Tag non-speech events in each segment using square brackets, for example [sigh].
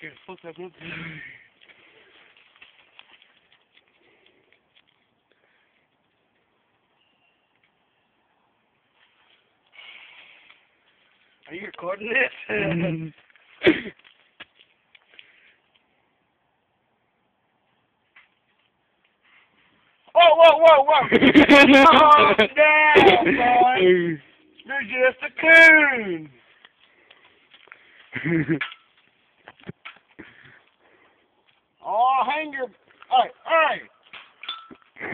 Here, fuck that up. Are you recording this? [laughs] Oh, whoa, whoa, whoa, whoa! [laughs] Calm down, boy. [laughs] You're just a coon. Oh, hang your. Hey, hey!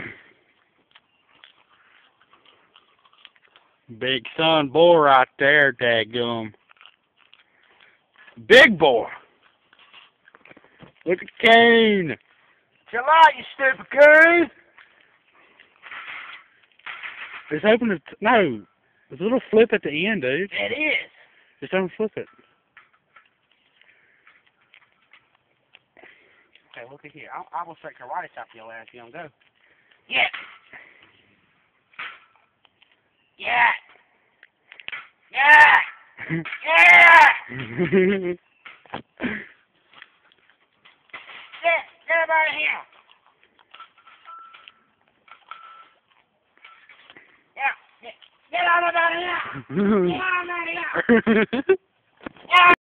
Big son boy right there, daggum. Big boy. Look at Kane. Chill out, you stupid coon! Just open it. No. There's a little flip at the end, dude. It is. Just don't flip it. Okay, look at here. I, I will straight karate chop your ass. You don't go. Yeah. Yeah. Yeah. Yeah. [laughs] Get, get out of here. Yeah. Get, get out of here. Get out of here. Yeah. [laughs]